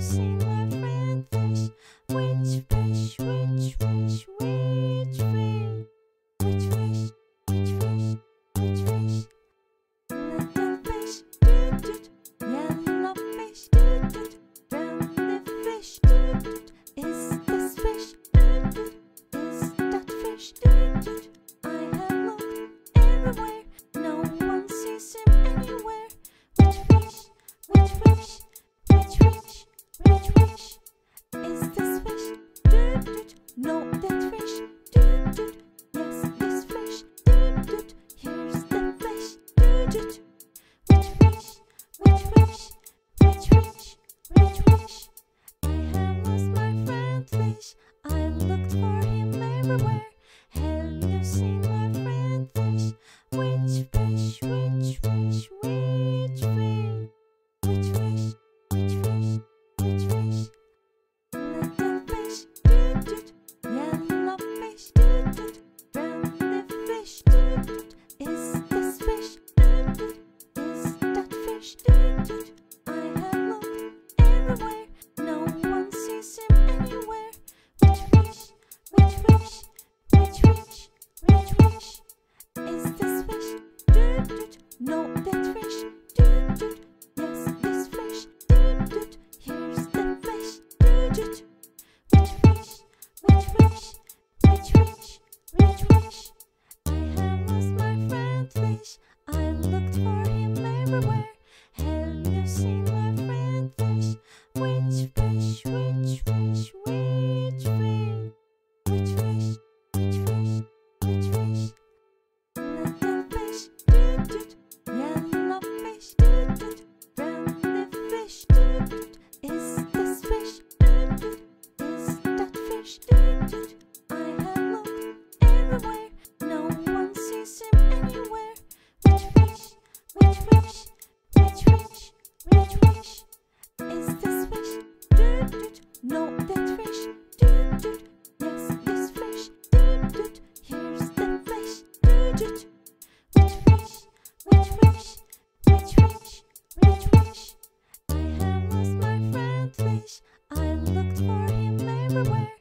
fishing, my friend fish. Which fish, which fish, away. away. I have lost my friend fish. I looked for him everywhere.